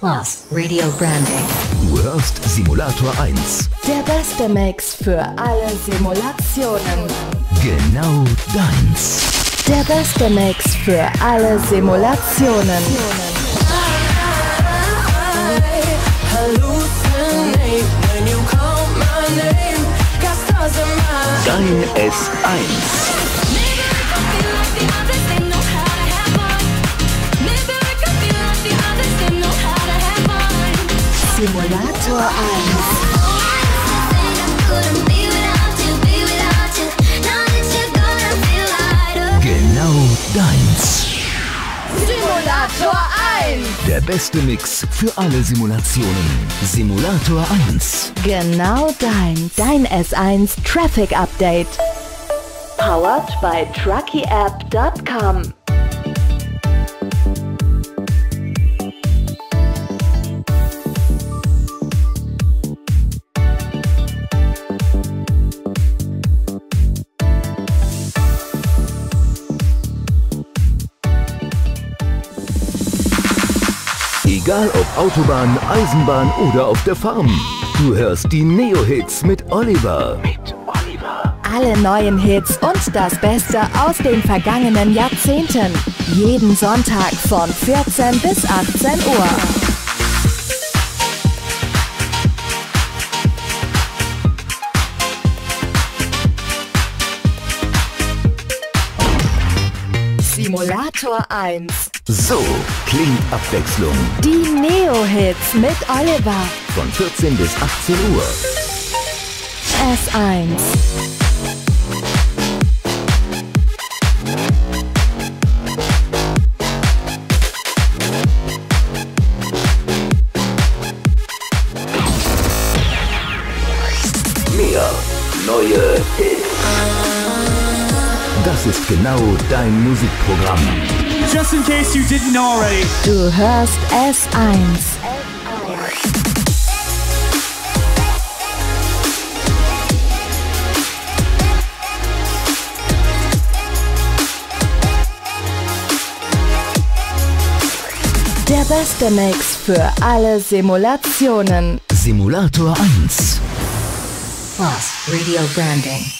Plus Radio Branding. Hörst Simulator 1. Der beste Mix für alle Simulationen. Genau deins. Der beste Mix für alle Simulationen. Dein S1. Simulator 1. Genau deins. Simulator 1. Der beste Mix für alle Simulationen. Simulator 1. Genau dein. Dein S1 Traffic Update. Powered by TruckyApp.com. Egal ob Autobahn, Eisenbahn oder auf der Farm. Du hörst die Neo-Hits mit Oliver. Mit Oliver. Alle neuen Hits und das Beste aus den vergangenen Jahrzehnten. Jeden Sonntag von 14 bis 18 Uhr. Simulator 1. So klingt Abwechslung. Die Neo-Hits mit Oliver. Von 14 bis 18 Uhr. S1. Mehr neue Hits. Das ist genau dein Musikprogramm. Just in case you didn't know already, Du hörst S1. Der beste Mix für alle Simulationen. Simulator 1. Plus Radio Branding.